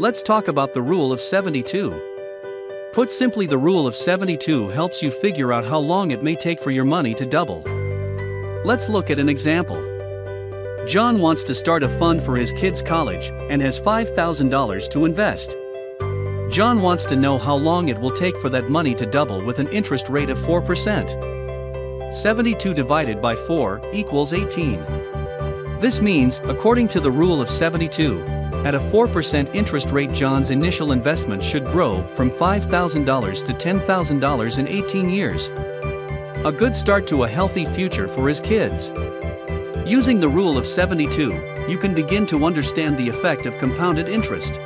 Let's talk about the rule of 72. Put simply, the rule of 72 helps you figure out how long it may take for your money to double. Let's look at an example. John wants to start a fund for his kids' college and has $5,000 to invest. John wants to know how long it will take for that money to double with an interest rate of 4%. 72 divided by 4 equals 18. This means, according to the rule of 72, at a 4% interest rate, John's initial investment should grow from $5,000 to $10,000 in 18 years. A good start to a healthy future for his kids. Using the rule of 72, you can begin to understand the effect of compounded interest.